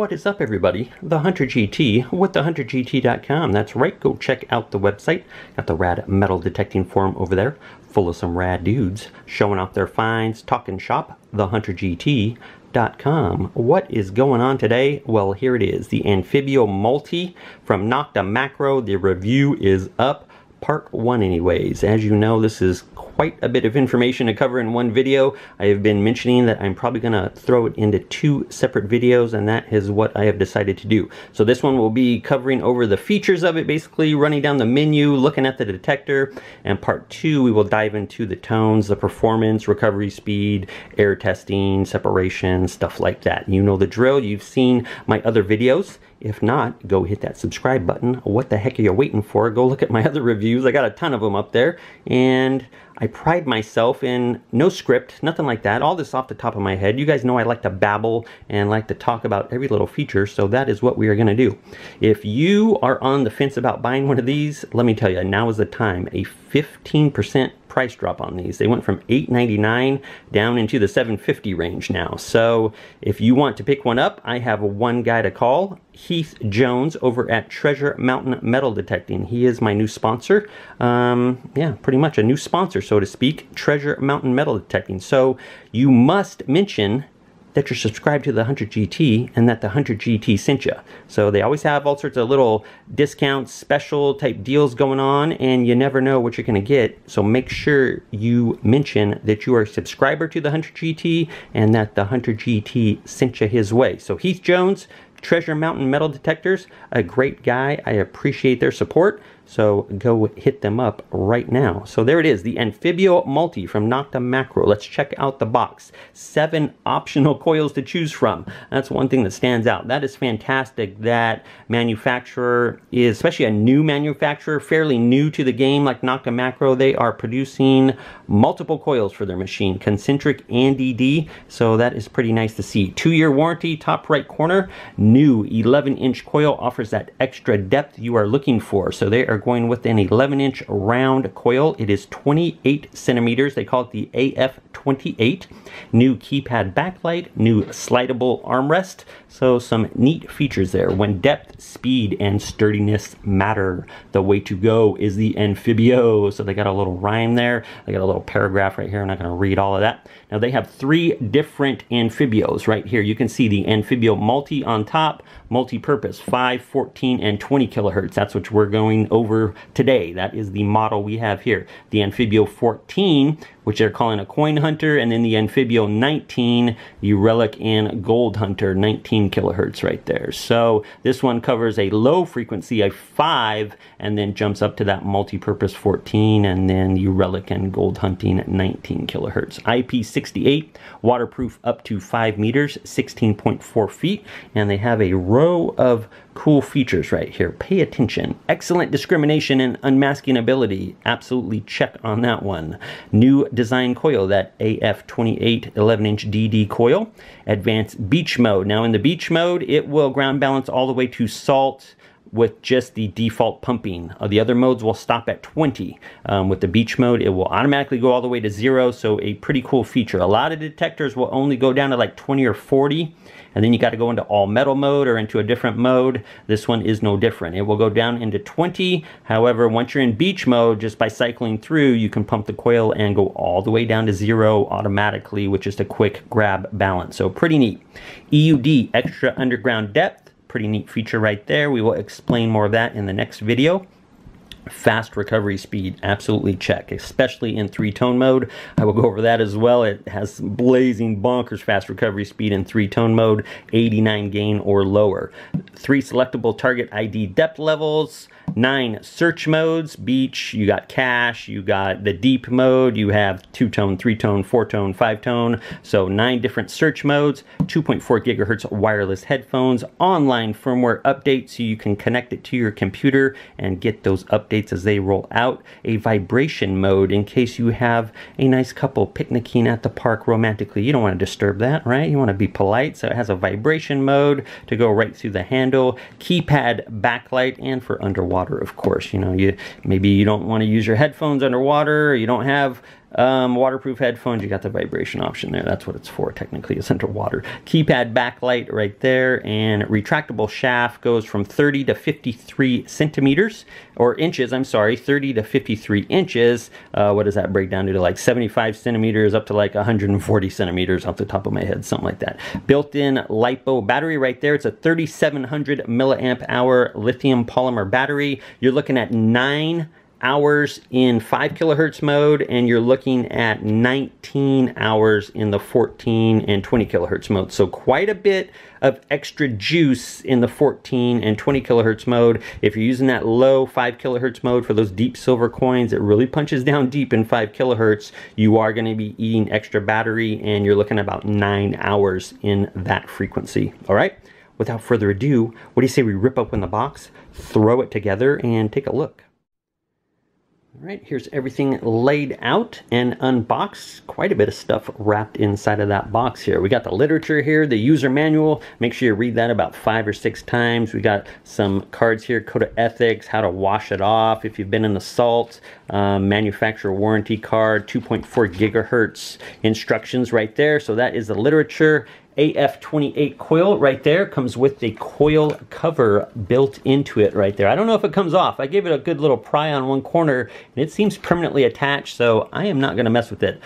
What is up, everybody? The Hunter GT with thehuntergt.com. That's right, go check out the website. Got the rad metal detecting forum over there, full of some rad dudes showing off their finds, talking shop. Thehuntergt.com. What is going on today? Well, here it is the Anfibio Multi from Nokta Makro. The review is up part one anyways. As you know, this is quite a bit of information to cover in one video. I have been mentioning that I'm probably going to throw it into two separate videos and that is what I have decided to do. So this one will be covering over the features of it, basically running down the menu, looking at the detector, and part two we will dive into the tones, the performance, recovery speed, air testing, separation, stuff like that. You know the drill, you've seen my other videos. If not, go hit that subscribe button. What the heck are you waiting for? Go look at my other reviews. I got a ton of them up there. And I pride myself in no script, nothing like that. All this off the top of my head. You guys know I like to babble and like to talk about every little feature, so that is what we are going to do. If you are on the fence about buying one of these, let me tell you, now is the time. A 15% price drop on these. They went from $8.99 down into the $7.50 range now. So if you want to pick one up, I have one guy to call, Heath Jones over at Treasure Mountain Metal Detecting. He is my new sponsor. Um, yeah, pretty much a new sponsor, so to speak, Treasure Mountain Metal Detecting. So you must mention that you're subscribed to the Hunter GT and that the Hunter GT sent you. So they always have all sorts of little discounts, special type deals going on, and you never know what you're to get. So make sure you mention that you are a subscriber to the Hunter GT and that the Hunter GT sent you his way. So Heath Jones, Treasure Mountain Metal Detectors, a great guy. I appreciate their support. So go hit them up right now. So there it is, the Anfibio Multi from Nokta Makro. Let's check out the box. Seven optional coils to choose from. That's one thing that stands out. That is fantastic that manufacturer is, especially a new manufacturer, fairly new to the game like Nokta Makro, they are producing multiple coils for their machine, concentric and DD. So that is pretty nice to see. Two-year warranty, top right corner. New 11-inch coil offers that extra depth you are looking for. So they are going with an 11 inch round coil. It is 28 centimeters. They call it the AF28. New keypad backlight, new slidable armrest. So some neat features there. When depth, speed, and sturdiness matter, the way to go is the Anfibio. So they got a little rhyme there. They got a little paragraph right here. I'm not going to read all of that. Now they have three different Anfibios right here. You can see the Anfibio Multi on top, multi-purpose, 5, 14, and 20 kilohertz. That's what we're going over today. That is the model we have here. The Anfibio 14, which they're calling a coin hunter, and then the Anfibio 19, the Relic and Gold Hunter, 19 kilohertz right there. So this one covers a low frequency of 5, and then jumps up to that multi-purpose 14, and then the Relic and Gold Hunting at 19 kilohertz. IP68, waterproof up to 5 meters, 16.4 feet, and they have a row of cool features right here. Pay attention. Excellent discrimination and unmasking ability. Absolutely check on that one. New design coil, that AF28 11 inch DD coil. Advanced beach mode. Now in the beach mode, it will ground balance all the way to salt, with just the default pumping. Uh, the other modes will stop at 20. Um, with the beach mode, it will automatically go all the way to zero, so a pretty cool feature. A lot of detectors will only go down to like 20 or 40, and then you got to go into all metal mode or into a different mode. This one is no different. It will go down into 20. However, once you're in beach mode, just by cycling through, you can pump the coil and go all the way down to zero automatically with just a quick grab balance. So pretty neat. EUD, extra underground depth pretty neat feature right there. We will explain more of that in the next video. Fast recovery speed, absolutely check, especially in three-tone mode. I will go over that as well. It has blazing bonkers fast recovery speed in three-tone mode, 89 gain or lower. Three selectable target ID depth levels, nine search modes beach you got cache you got the deep mode you have two tone three tone four tone five tone so nine different search modes 2.4 gigahertz wireless headphones online firmware update so you can connect it to your computer and get those updates as they roll out a vibration mode in case you have a nice couple picnicking at the park romantically. You don't want to disturb that right? You want to be polite so it has a vibration mode to go right through the handle. Keypad backlight and for underwater of course. You know, you maybe you don't want to use your headphones underwater, you don't have Um, waterproof headphones, you got the vibration option there. That's what it's for, technically. It's underwater. Keypad backlight right there, and retractable shaft goes from 30 to 53 centimeters, or inches, I'm sorry, 30 to 53 inches. Uh, what does that break down to? Like 75 centimeters up to like 140 centimeters off the top of my head, something like that. Built-in LiPo battery right there. It's a 3700 milliamp hour lithium polymer battery. You're looking at nine hours in 5 kilohertz mode and you're looking at 19 hours in the 14 and 20 kilohertz mode. So quite a bit of extra juice in the 14 and 20 kilohertz mode. If you're using that low 5 kilohertz mode for those deep silver coins, it really punches down deep in 5 kilohertz. You are going to be eating extra battery and you're looking about 9 hours in that frequency. All right? Without further ado, what do you say we rip open the box, throw it together, and take a look? All right, here's everything laid out and unboxed. Quite a bit of stuff wrapped inside of that box here. We got the literature here, the user manual. Make sure you read that about five or six times. We got some cards here, code of ethics, how to wash it off if you've been in the salt, um, manufacturer warranty card, 2.4 gigahertz instructions right there. So that is the literature. AF28 coil right there comes with the coil cover built into it right there. I don't know if it comes off. I gave it a good little pry on one corner and it seems permanently attached so I am not going to mess with it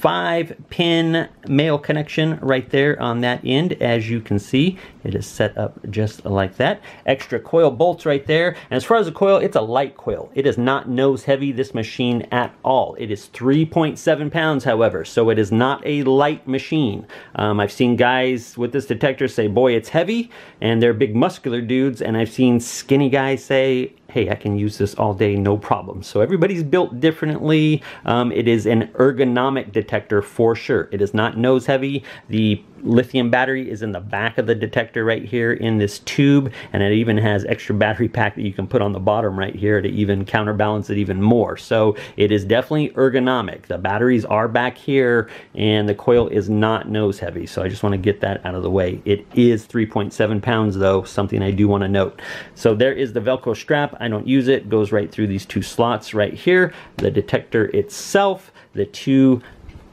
five pin male connection right there on that end as you can see it is set up just like that extra coil bolts right there and as far as the coil it's a light coil it is not nose heavy this machine at all it is 3.7 pounds however so it is not a light machine um, I've seen guys with this detector say boy it's heavy and they're big muscular dudes and I've seen skinny guys say hey, I can use this all day, no problem. So everybody's built differently. Um, it is an ergonomic detector for sure. It is not nose heavy. The lithium battery is in the back of the detector right here in this tube and it even has extra battery pack that you can put on the bottom right here to even counterbalance it even more. So it is definitely ergonomic. The batteries are back here and the coil is not nose heavy so I just want to get that out of the way. It is 3.7 pounds though something I do want to note. So there is the velcro strap. I don't use it. Goes right through these two slots right here. The detector itself the two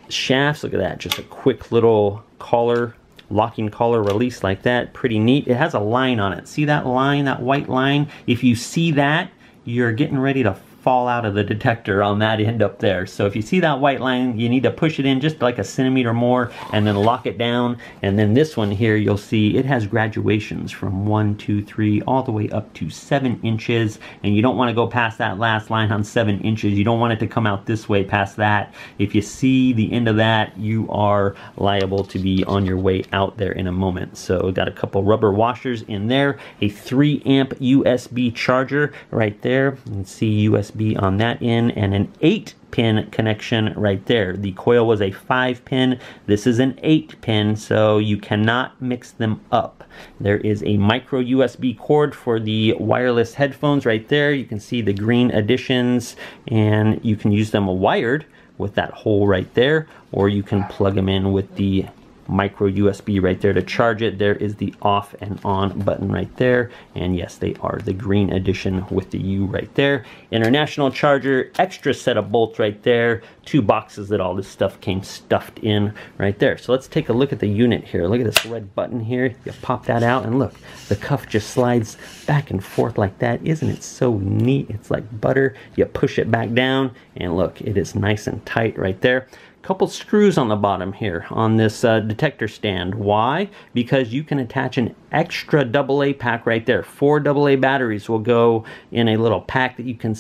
shafts look at that just a quick little collar locking collar release like that pretty neat. It has a line on it. See that line that white line? If you see that you're getting ready to fall out of the detector on that end up there. So if you see that white line, you need to push it in just like a centimeter more and then lock it down. And then this one here, you'll see it has graduations from one, two, three, all the way up to seven inches. And you don't want to go past that last line on seven inches. You don't want it to come out this way past that. If you see the end of that, you are liable to be on your way out there in a moment. So got a couple rubber washers in there, a three amp USB charger right there. You can see USB USB on that end and an 8 pin connection right there. The coil was a 5 pin. This is an 8 pin, so you cannot mix them up. There is a micro USB cord for the wireless headphones right there. You can see the green additions and you can use them wired with that hole right there or you can plug them in with the micro USB right there to charge it. There is the off and on button right there. And yes, they are the green edition with the U right there. International charger, extra set of bolts right there. Two boxes that all this stuff came stuffed in right there. So let's take a look at the unit here. Look at this red button here. You pop that out and look, the cuff just slides back and forth like that. Isn't it so neat? It's like butter. You push it back down and look, it is nice and tight right there couple screws on the bottom here on this uh, detector stand. Why? Because you can attach an extra AA pack right there. Four AA batteries will go in a little pack that you can,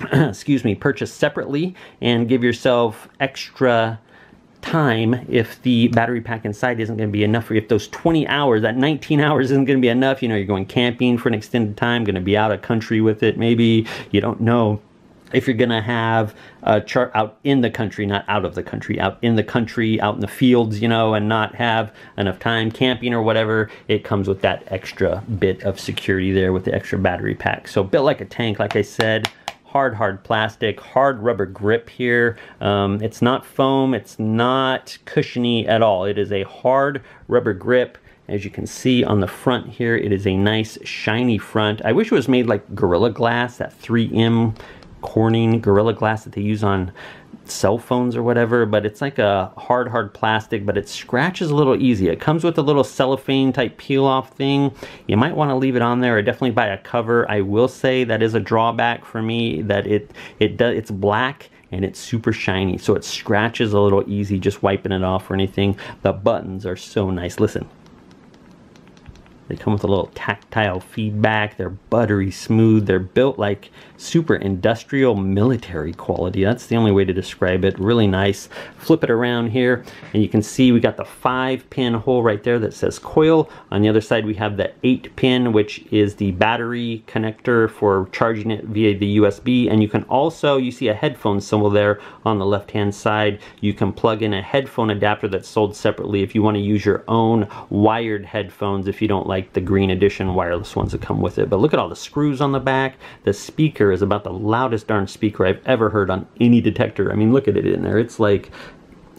excuse me, purchase separately and give yourself extra time if the battery pack inside isn't going to be enough for you. If those 20 hours, that 19 hours isn't going to be enough, you know, you're going camping for an extended time, going to be out of country with it, maybe you don't know if you're going to have a chart out in the country, not out of the country, out in the country, out in the fields, you know, and not have enough time camping or whatever, it comes with that extra bit of security there with the extra battery pack. So built like a tank, like I said, hard, hard plastic, hard rubber grip here. Um, it's not foam, it's not cushiony at all. It is a hard rubber grip. As you can see on the front here, it is a nice shiny front. I wish it was made like Gorilla Glass, that 3M Corning Gorilla Glass that they use on cell phones or whatever, but it's like a hard, hard plastic, but it scratches a little easy. It comes with a little cellophane type peel off thing. You might want to leave it on there or definitely buy a cover. I will say that is a drawback for me that it, it does, it's black and it's super shiny. So it scratches a little easy just wiping it off or anything. The buttons are so nice. Listen. They come with a little tactile feedback. They're buttery smooth. They're built like super industrial military quality. That's the only way to describe it. Really nice. Flip it around here and you can see we got the five pin hole right there that says coil. On the other side we have the eight pin which is the battery connector for charging it via the USB and you can also, you see a headphone symbol there on the left hand side. You can plug in a headphone adapter that's sold separately if you want to use your own wired headphones if you don't like like the green edition wireless ones that come with it. But look at all the screws on the back. The speaker is about the loudest darn speaker I've ever heard on any detector. I mean, look at it in there. It's like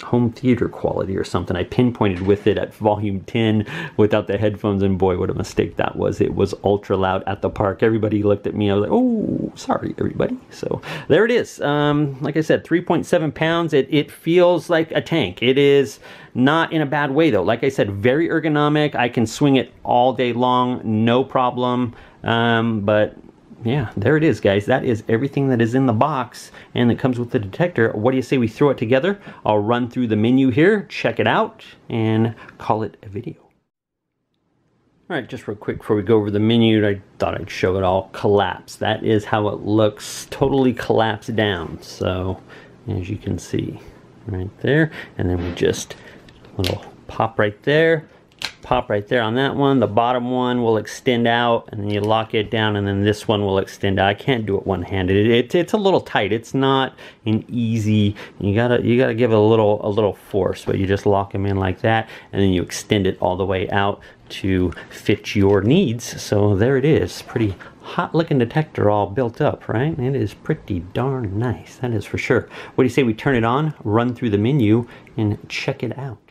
home theater quality or something. I pinpointed with it at volume 10 without the headphones and boy what a mistake that was. It was ultra loud at the park. Everybody looked at me. I was like, oh, sorry everybody. So there it is. Um, like I said, 3.7 pounds. It, it feels like a tank. It is not in a bad way though. Like I said, very ergonomic. I can swing it all day long, no problem. Um, but yeah, there it is, guys. That is everything that is in the box and it comes with the detector. What do you say we throw it together? I'll run through the menu here, check it out, and call it a video. All right, just real quick before we go over the menu, I thought I'd show it all collapsed. That is how it looks, totally collapsed down. So, as you can see, right there. And then we just, little pop right there pop right there on that one. The bottom one will extend out and then you lock it down and then this one will extend out. I can't do it one-handed. It, it, it's a little tight. It's not an easy, you gotta, you gotta give it a little, a little force, but you just lock them in like that and then you extend it all the way out to fit your needs. So there it is. Pretty hot looking detector all built up, right? It is pretty darn nice. That is for sure. What do you say we turn it on, run through the menu and check it out?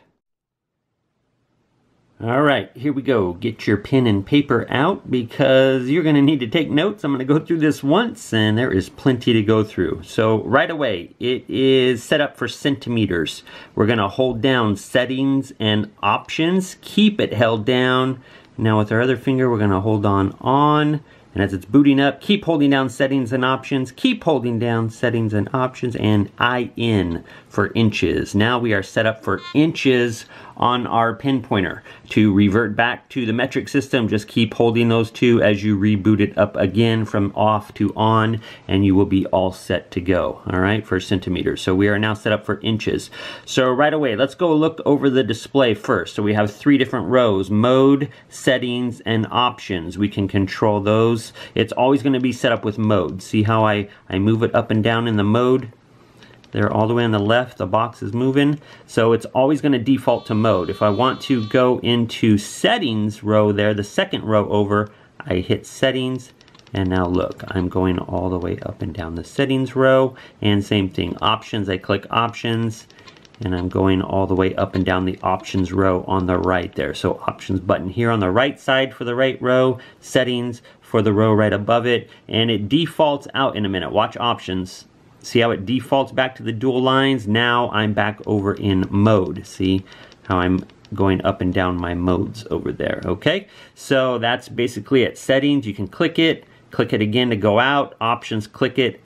All right, here we go. Get your pen and paper out because you're going to need to take notes. I'm going to go through this once and there is plenty to go through. So right away, it is set up for centimeters. We're going to hold down settings and options. Keep it held down. Now with our other finger, we're going to hold on on. And as it's booting up, keep holding down settings and options, keep holding down settings and options, and IN for inches. Now we are set up for inches on our pin pointer. To revert back to the metric system, just keep holding those two as you reboot it up again from off to on, and you will be all set to go, all right, for centimeters. So we are now set up for inches. So right away, let's go look over the display first. So we have three different rows, mode, settings, and options. We can control those. It's always gonna be set up with mode. See how I, I move it up and down in the mode? There all the way on the left, the box is moving. So it's always gonna default to mode. If I want to go into settings row there, the second row over, I hit settings, and now look, I'm going all the way up and down the settings row, and same thing, options, I click options, and I'm going all the way up and down the options row on the right there. So options button here on the right side for the right row, settings for the row right above it, and it defaults out in a minute. Watch options, See how it defaults back to the dual lines? Now I'm back over in mode. See how I'm going up and down my modes over there, okay? So that's basically it. Settings, you can click it, click it again to go out, options, click it,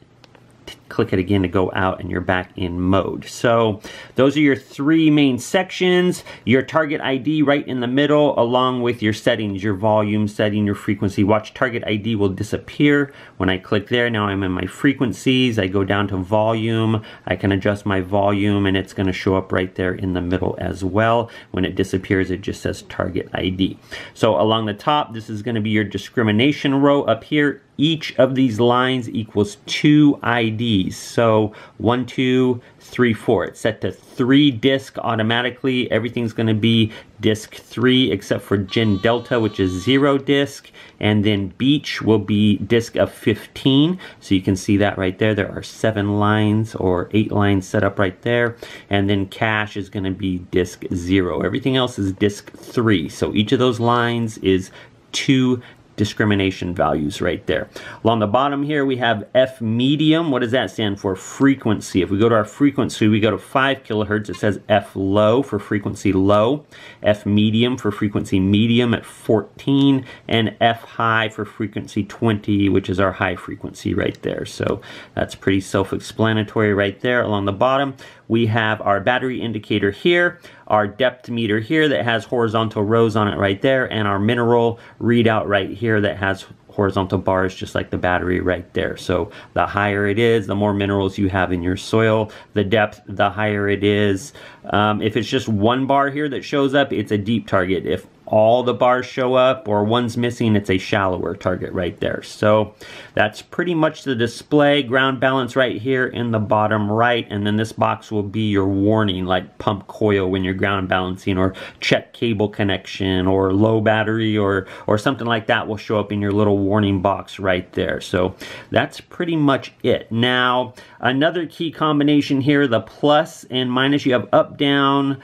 click it again to go out and you're back in mode. So those are your three main sections. Your target ID right in the middle along with your settings, your volume setting, your frequency. Watch target ID will disappear when I click there. Now I'm in my frequencies. I go down to volume. I can adjust my volume and it's going to show up right there in the middle as well. When it disappears it just says target ID. So along the top this is going to be your discrimination row up here each of these lines equals two IDs. So one, two, three, four. It's set to three disk automatically. Everything's gonna be disk three except for Gen Delta, which is zero disk. And then Beach will be disk of 15. So you can see that right there. There are seven lines or eight lines set up right there. And then Cache is gonna be disk zero. Everything else is disk three. So each of those lines is two discrimination values right there. Along the bottom here we have F medium. What does that stand for? Frequency. If we go to our frequency, we go to 5 kilohertz. It says F low for frequency low, F medium for frequency medium at 14, and F high for frequency 20, which is our high frequency right there. So that's pretty self-explanatory right there. Along the bottom, we have our battery indicator here, our depth meter here that has horizontal rows on it right there, and our mineral readout right here that has horizontal bars just like the battery right there. So the higher it is, the more minerals you have in your soil. The depth, the higher it is. Um, if it's just one bar here that shows up, it's a deep target. If all the bars show up or one's missing, it's a shallower target right there. So that's pretty much the display. Ground balance right here in the bottom right. And then this box will be your warning like pump coil when you're ground balancing or check cable connection or low battery or, or something like that will show up in your little warning box right there. So that's pretty much it. Now, another key combination here, the plus and minus, you have up, down,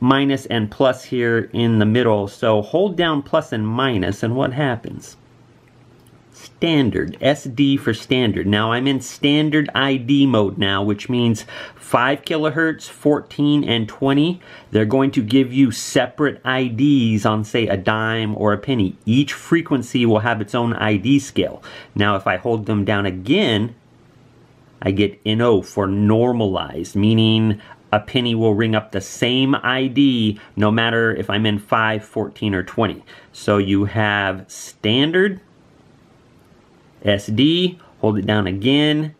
minus and plus here in the middle. So hold down plus and minus and what happens? Standard, SD for standard. Now I'm in standard ID mode now, which means 5 kilohertz, 14, and 20. They're going to give you separate IDs on say a dime or a penny. Each frequency will have its own ID scale. Now if I hold them down again, I get NO for normalized, meaning a penny will ring up the same ID no matter if I'm in 5, 14, or 20. So you have standard, SD, hold it down again,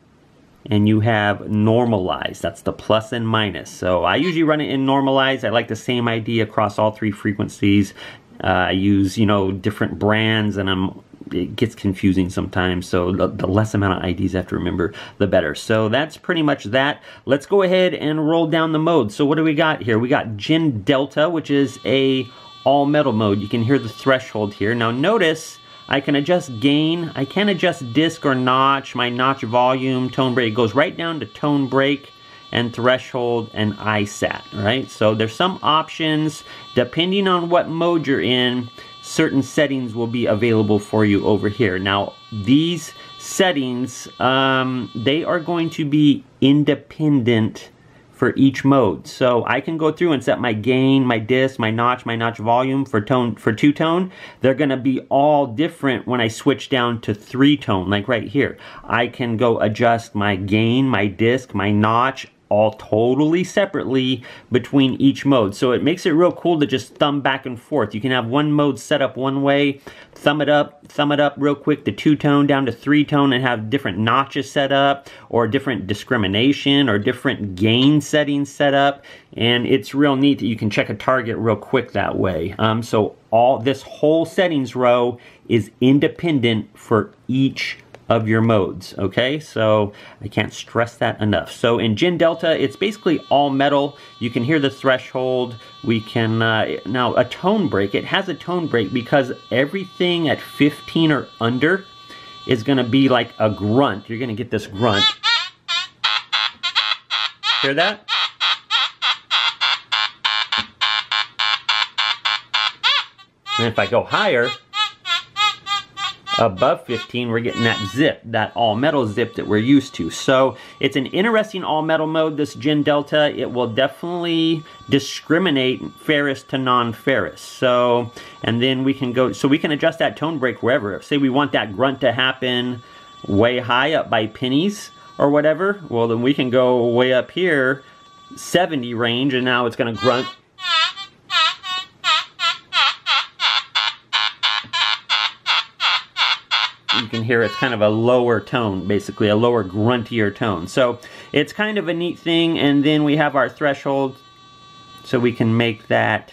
and you have normalized. That's the plus and minus. So I usually run it in normalized. I like the same ID across all three frequencies. Uh, I use, you know, different brands and I'm it gets confusing sometimes. So the, the, less amount of IDs I have to remember, the better. So that's pretty much that. Let's go ahead and roll down the mode. So what do we got here? We got Gen Delta, which is a all metal mode. You can hear the threshold here. Now notice I can adjust gain. I can adjust disc or notch, my notch volume, tone break. It goes right down to tone break and threshold and ISAT, right? So there's some options depending on what mode you're in certain settings will be available for you over here. Now, these settings, um, they are going to be independent for each mode. So I can go through and set my gain, my disc, my notch, my notch volume for tone for two tone. They're gonna be all different when I switch down to three tone, like right here. I can go adjust my gain, my disc, my notch, all totally separately between each mode. So it makes it real cool to just thumb back and forth. You can have one mode set up one way, thumb it up, thumb it up real quick to two-tone down to three-tone and have different notches set up or different discrimination or different gain settings set up. And it's real neat that you can check a target real quick that way. Um, so all this whole settings row is independent for each of your modes, okay? So I can't stress that enough. So in Gen Delta, it's basically all metal. You can hear the threshold. We can, uh, now a tone break, it has a tone break because everything at 15 or under is gonna be like a grunt. You're gonna get this grunt. Hear that? And if I go higher, above 15, we're getting that zip, that all metal zip that we're used to. So it's an interesting all metal mode, this Gen Delta. It will definitely discriminate ferrous to non-ferrous. So, and then we can go, so we can adjust that tone break wherever. Say we want that grunt to happen way high up by pennies or whatever. Well, then we can go way up here, 70 range, and now it's gonna grunt you can hear it's kind of a lower tone, basically, a lower gruntier tone. So it's kind of a neat thing, and then we have our threshold, so we can make that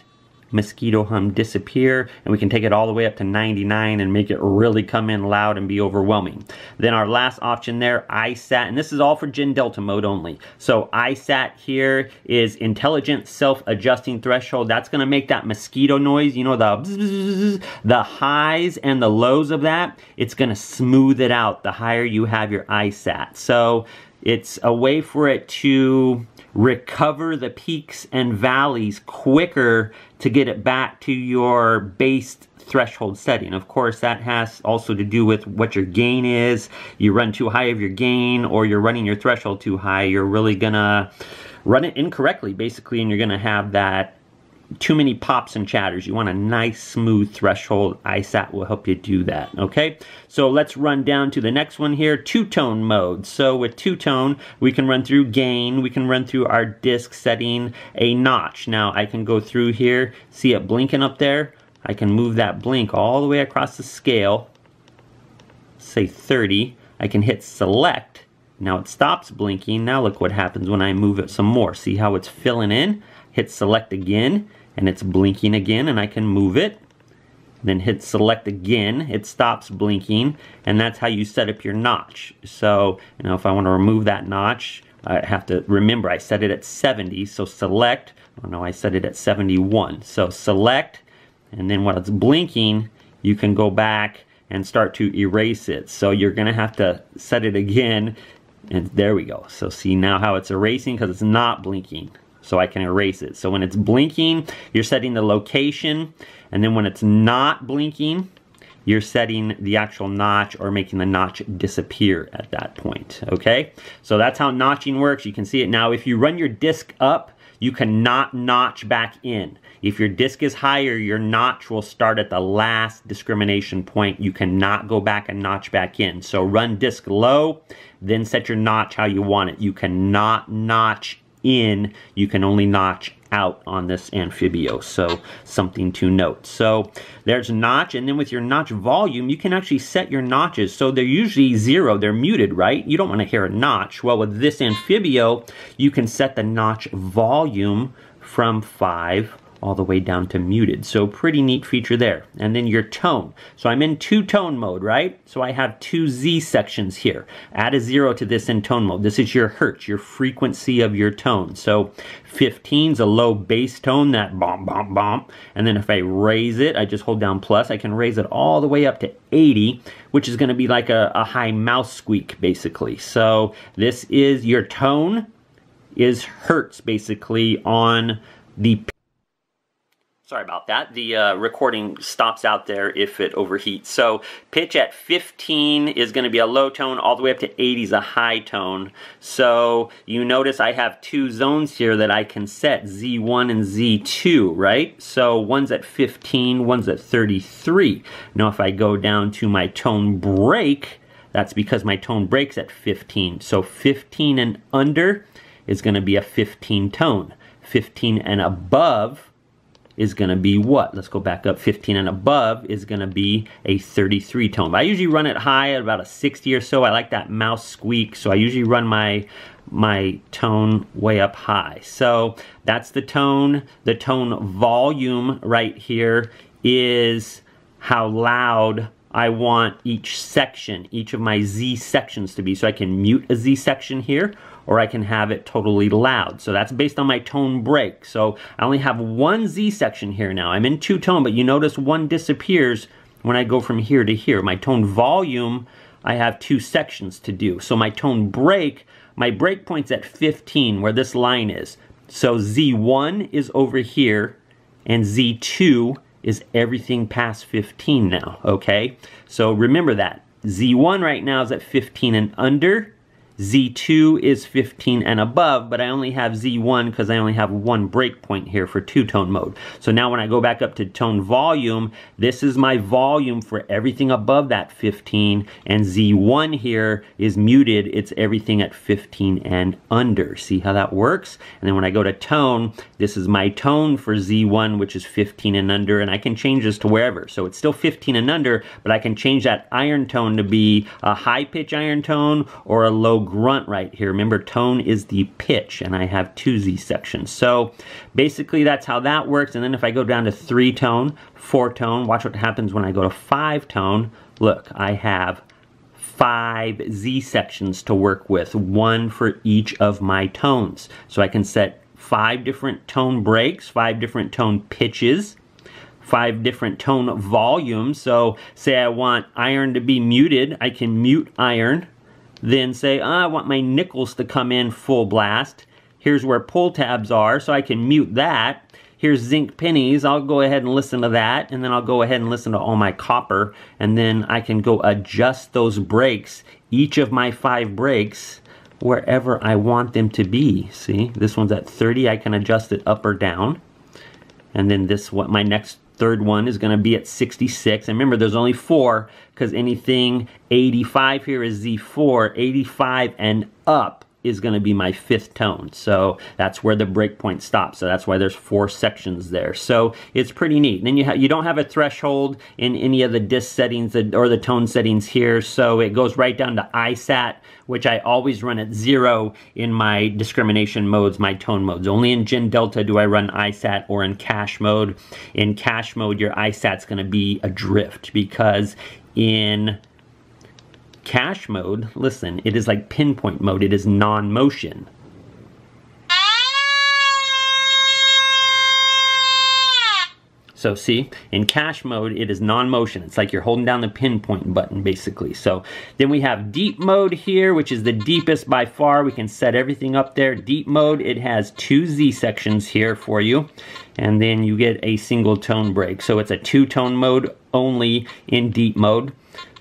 mosquito hum disappear and we can take it all the way up to 99 and make it really come in loud and be overwhelming. Then our last option there, ISAT, and this is all for Gen Delta mode only. So ISAT here is intelligent self-adjusting threshold. That's gonna make that mosquito noise, you know, the the highs and the lows of that, it's gonna smooth it out the higher you have your ISAT. So it's a way for it to recover the peaks and valleys quicker to get it back to your base threshold setting. Of course, that has also to do with what your gain is. You run too high of your gain or you're running your threshold too high, you're really gonna run it incorrectly, basically, and you're gonna have that too many pops and chatters. You want a nice smooth threshold. ISAT will help you do that, okay? So let's run down to the next one here, two-tone mode. So with two-tone, we can run through gain, we can run through our disc setting a notch. Now I can go through here, see it blinking up there? I can move that blink all the way across the scale, say 30. I can hit select. Now it stops blinking. Now look what happens when I move it some more. See how it's filling in? Hit select again and it's blinking again and I can move it. Then hit select again, it stops blinking and that's how you set up your notch. So, you know, if I want to remove that notch, I have to remember I set it at 70, so select, oh no, I set it at 71. So select, and then when it's blinking you can go back and start to erase it so you're gonna have to set it again and there we go so see now how it's erasing because it's not blinking so I can erase it so when it's blinking you're setting the location and then when it's not blinking you're setting the actual notch or making the notch disappear at that point okay so that's how notching works you can see it now if you run your disk up you cannot notch back in if your disc is higher, your notch will start at the last discrimination point. You cannot go back and notch back in. So run disc low, then set your notch how you want it. You cannot notch in, you can only notch out on this Anfibio. So something to note. So there's a notch, and then with your notch volume, you can actually set your notches. So they're usually zero, they're muted, right? You don't want to hear a notch. Well, with this Anfibio, you can set the notch volume from 5 all the way down to muted. So pretty neat feature there. And then your tone. So I'm in two tone mode, right? So I have two Z sections here. Add a zero to this in tone mode. This is your hertz, your frequency of your tone. So 15 is a low bass tone, that bomb, bomb, bomb. And then if I raise it, I just hold down plus, I can raise it all the way up to 80, which is gonna be like a, a high mouse squeak, basically. So this is your tone is hertz basically on the Sorry about that. The uh, recording stops out there if it overheats. So pitch at 15 is going to be a low tone, all the way up to 80 is a high tone. So you notice I have two zones here that I can set, Z1 and Z2, right? So one's at 15, one's at 33. Now if I go down to my tone break, that's because my tone breaks at 15. So 15 and under is going to be a 15 tone. 15 and above is to be what? Let's go back up. 15 and above is to be a 33 tone. But I usually run it high at about a 60 or so. I like that mouse squeak, so I usually run my my tone way up high. So that's the tone. The tone volume right here is how loud I want each section, each of my Z sections to be. So I can mute a Z section here, or I can have it totally loud. So that's based on my tone break. So I only have one Z section here now. I'm in two tone, but you notice one disappears when I go from here to here. My tone volume, I have two sections to do. So my tone break, my break point's at 15 where this line is. So Z1 is over here and Z2 is everything past 15 now, okay? So remember that. Z1 right now is at 15 and under. Z2 is 15 and above, but I only have Z1 because I only have one breakpoint here for two-tone mode. So now when I go back up to tone volume, this is my volume for everything above that 15, and Z1 here is muted. It's everything at 15 and under. See how that works? And then when I go to tone, this is my tone for Z1, which is 15 and under, and I can change this to wherever. So it's still 15 and under, but I can change that iron tone to be a high pitch iron tone or a low grunt right here. Remember, tone is the pitch, and I have two Z sections. So basically, that's how that works. And then if I go down to three tone, four tone, watch what happens when I go to five tone. Look, I have five Z sections to work with, one for each of my tones. So I can set five different tone breaks, five different tone pitches, five different tone volumes. So say I want iron to be muted, I can mute iron then say, oh, I want my nickels to come in full blast. Here's where pull tabs are, so I can mute that. Here's zinc pennies. I'll go ahead and listen to that, and then I'll go ahead and listen to all my copper, and then I can go adjust those breaks, each of my five breaks, wherever I want them to be. See, this one's at 30. I can adjust it up or down. And then this, what my next third one is going to be at 66. And remember, there's only four because anything 85 here is Z4. 85 and up is going to be my fifth tone. So that's where the breakpoint stops. So that's why there's four sections there. So it's pretty neat. And then you, you don't have a threshold in any of the disc settings or the tone settings here. So it goes right down to ISAT, which I always run at zero in my discrimination modes, my tone modes. Only in Gen Delta do I run ISAT or in cache mode. In cache mode, your ISAT's going to be adrift because in cache mode, listen, it is like pinpoint mode. It is non-motion. So see, in cache mode, it is non-motion. It's like you're holding down the pinpoint button, basically. So then we have deep mode here, which is the deepest by far. We can set everything up there. Deep mode, it has two Z sections here for you. And then you get a single tone break. So it's a two-tone mode only in deep mode.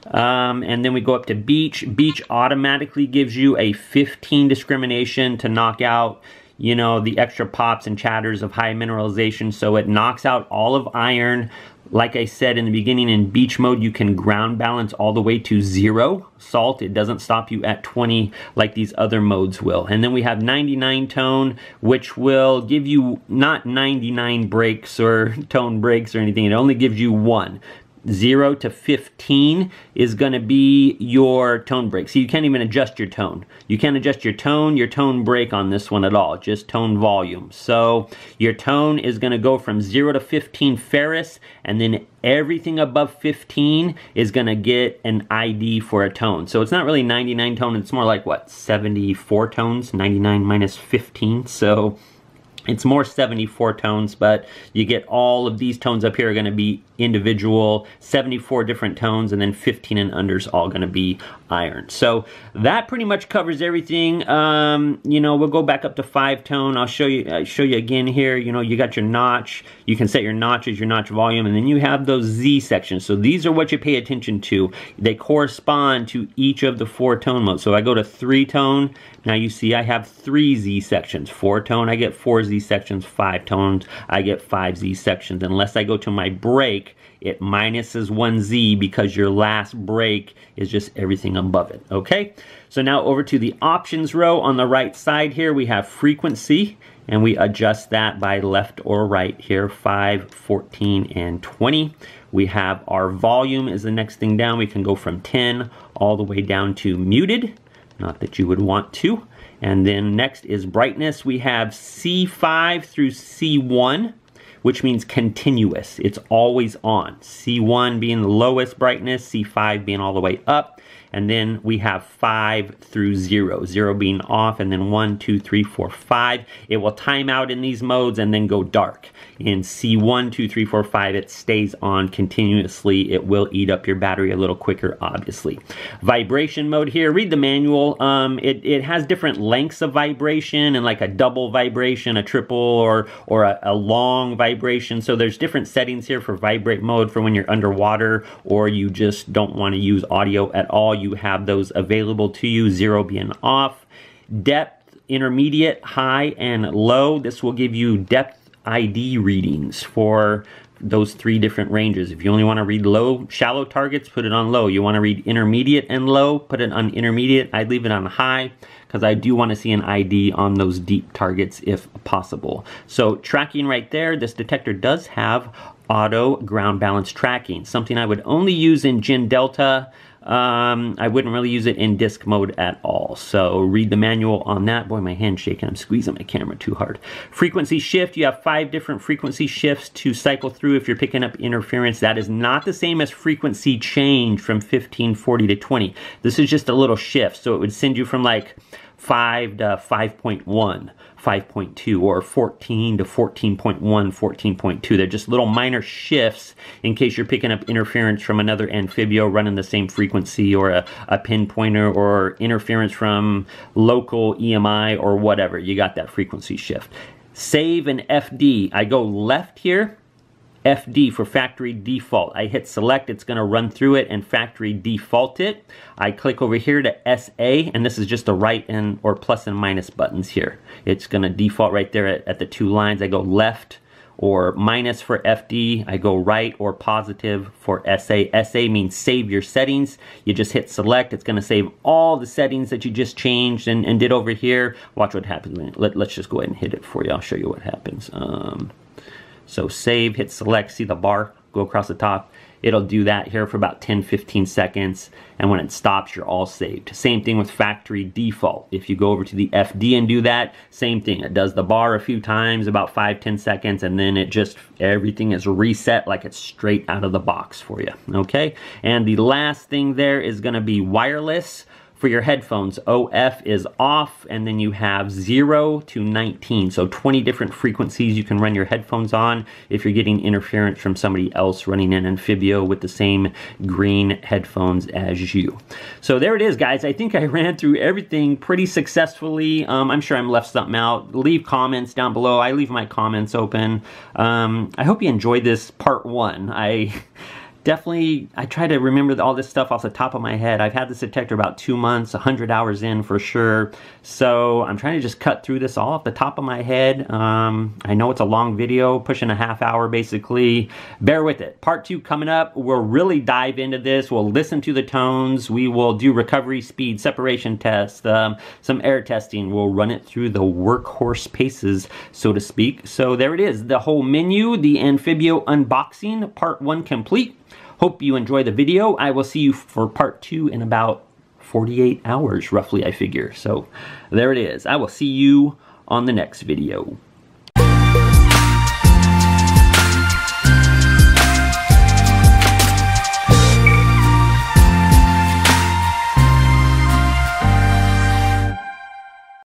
Um, and then we go up to beach. Beach automatically gives you a 15 discrimination to knock out, you know, the extra pops and chatters of high mineralization. So it knocks out all of iron. Like I said in the beginning, in beach mode, you can ground balance all the way to zero salt. It doesn't stop you at 20 like these other modes will. And then we have 99 tone, which will give you not 99 breaks or tone breaks or anything. It only gives you one. 0 to 15 is going to be your tone break. So you can't even adjust your tone. You can't adjust your tone, your tone break on this one at all, just tone volume. So your tone is going to go from 0 to 15 ferrous, and then everything above 15 is going to get an ID for a tone. So it's not really 99 tone, it's more like what, 74 tones, 99 minus 15. So it's more 74 tones, but you get all of these tones up here are going to be individual 74 different tones and then 15 and unders all going to be iron. So that pretty much covers everything. Um, you know, we'll go back up to five tone. I'll show you I'll show you again here. You know, you got your notch. You can set your notches, your notch volume and then you have those Z sections. So these are what you pay attention to. They correspond to each of the four tone modes. So I go to three tone. Now you see I have three Z sections. Four tone, I get four Z sections. Five tones, I get five Z sections. Unless I go to my break, it minuses one Z because your last break is just everything above it, okay? So now over to the options row on the right side here, we have frequency, and we adjust that by left or right here, 5, 14, and 20. We have our volume is the next thing down. We can go from 10 all the way down to muted, not that you would want to. And then next is brightness. We have C5 through C1 which means continuous. It's always on. C1 being the lowest brightness, C5 being all the way up, and then we have 5 through 0, 0 being off, and then 1, 2, 3, 4, 5. It will time out in these modes and then go dark. In C1, 2, 3, 4, 5, it stays on continuously. It will eat up your battery a little quicker, obviously. Vibration mode here, read the manual. Um, it, it has different lengths of vibration and like a double vibration, a triple, or, or a, a long vibration. So there's different settings here for vibrate mode for when you're underwater or you just don't want to use audio at all. You have those available to you, zero being off. Depth, intermediate, high, and low. This will give you depth ID readings for those three different ranges. If you only want to read low, shallow targets, put it on low. You want to read intermediate and low, put it on intermediate. I'd leave it on high because I do want to see an ID on those deep targets if possible. So tracking right there, this detector does have auto ground balance tracking, something I would only use in Gen Delta um, I wouldn't really use it in disc mode at all. So read the manual on that. Boy, my hand's shaking. I'm squeezing my camera too hard. Frequency shift. You have five different frequency shifts to cycle through if you're picking up interference. That is not the same as frequency change from 1540 to 20. This is just a little shift. So it would send you from like 5 to 5.1, 5.2, or 14 to 14.1, 14.2. They're just little minor shifts in case you're picking up interference from another Anfibio running the same frequency or a, a pinpointer or interference from local EMI or whatever. You got that frequency shift. Save an FD. I go left here FD for factory default. I hit select, it's gonna run through it and factory default it. I click over here to SA, and this is just the right and or plus and minus buttons here. It's gonna default right there at, at the two lines. I go left or minus for FD. I go right or positive for SA. SA means save your settings. You just hit select. It's gonna save all the settings that you just changed and, and did over here. Watch what happens. Let, us just go ahead and hit it for you. I'll show you what happens. Um, so save, hit select, see the bar go across the top. It'll do that here for about 10, 15 seconds. And when it stops, you're all saved. Same thing with factory default. If you go over to the FD and do that, same thing. It does the bar a few times, about five, 10 seconds, and then it just, everything is reset like it's straight out of the box for you. Okay. And the last thing there is going to be wireless for your headphones, OF is off, and then you have 0 to 19. So 20 different frequencies you can run your headphones on if you're getting interference from somebody else running an Anfibio with the same green headphones as you. So there it is, guys. I think I ran through everything pretty successfully. Um, I'm sure I'm left something out. Leave comments down below. I leave my comments open. Um, I hope you enjoyed this part one. I definitely, I try to remember all this stuff off the top of my head. I've had this detector about two months, 100 hours in for sure. So I'm trying to just cut through this all off the top of my head. Um, I know it's a long video, pushing a half hour basically. Bear with it. Part two coming up. We'll really dive into this. We'll listen to the tones. We will do recovery speed, separation tests, um, some air testing. We'll run it through the workhorse paces, so to speak. So there it is. The whole menu, the Anfibio unboxing, part one complete. Hope you enjoy the video. I will see you for part two in about 48 hours, roughly, I figure. So there it is. I will see you on the next video.